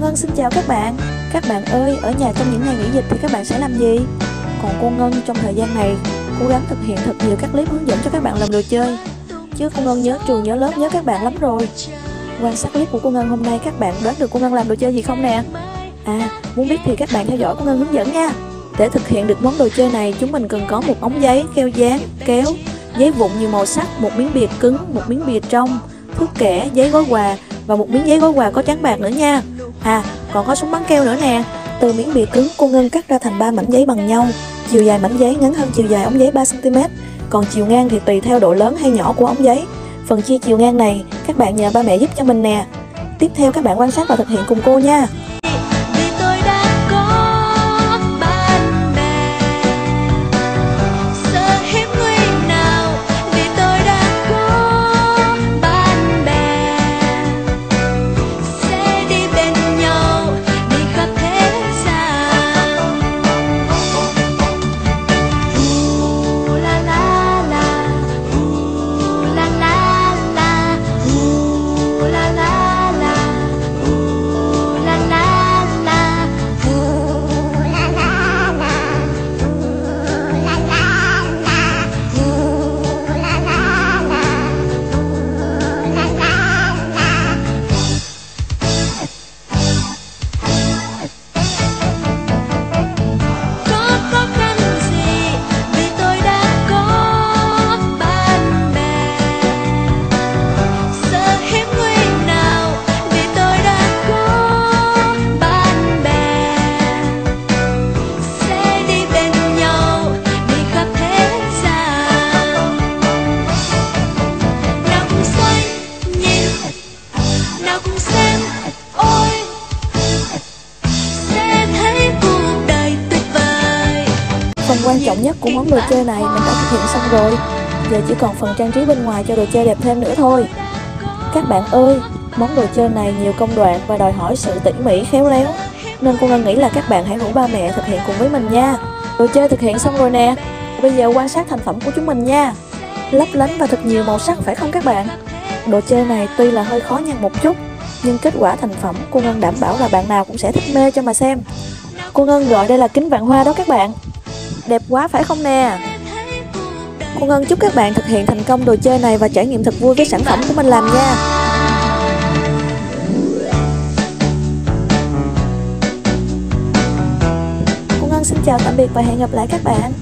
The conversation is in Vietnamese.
Ngân xin chào các bạn. Các bạn ơi, ở nhà trong những ngày nghỉ dịch thì các bạn sẽ làm gì? Còn cô Ngân trong thời gian này cố gắng thực hiện thật nhiều các clip hướng dẫn cho các bạn làm đồ chơi. Chứ cô Ngân nhớ trường nhớ lớp nhớ các bạn lắm rồi. Quan sát clip của cô Ngân hôm nay các bạn đoán được cô Ngân làm đồ chơi gì không nè? À, muốn biết thì các bạn theo dõi cô Ngân hướng dẫn nha. Để thực hiện được món đồ chơi này chúng mình cần có một ống giấy, keo dán, kéo Giấy vụn nhiều màu sắc, một miếng bìa cứng, một miếng bìa trong Thước kẻ, giấy gói quà và một miếng giấy gói quà có trắng bạc nữa nha. À, còn có súng bắn keo nữa nè. Từ miếng bìa cứng cô Ngân cắt ra thành ba mảnh giấy bằng nhau. Chiều dài mảnh giấy ngắn hơn chiều dài ống giấy 3cm Còn chiều ngang thì tùy theo độ lớn hay nhỏ của ống giấy. Phần chia chiều ngang này các bạn nhờ ba mẹ giúp cho mình nè. Tiếp theo các bạn quan sát và thực hiện cùng cô nha. Quan trọng nhất của món đồ chơi này mình đã thực hiện xong rồi. Giờ chỉ còn phần trang trí bên ngoài cho đồ chơi đẹp thêm nữa thôi. Các bạn ơi, món đồ chơi này nhiều công đoạn và đòi hỏi sự tỉ mỉ khéo léo Nên cô Ngân nghĩ là các bạn hãy rủ ba mẹ thực hiện cùng với mình nha. Đồ chơi thực hiện xong rồi nè. Bây giờ quan sát thành phẩm của chúng mình nha. Lấp lánh và thật nhiều màu sắc phải không các bạn? Đồ chơi này tuy là hơi khó nhằn một chút Nhưng kết quả thành phẩm cô Ngân đảm bảo là bạn nào cũng sẽ thích mê cho mà xem. Cô Ngân gọi đây là kính vạn hoa đó các bạn. Đẹp quá phải không nè? Cô Ngân chúc các bạn thực hiện thành công đồ chơi này và trải nghiệm thật vui với sản phẩm của mình làm nha. Cô Ngân xin chào tạm biệt và hẹn gặp lại các bạn.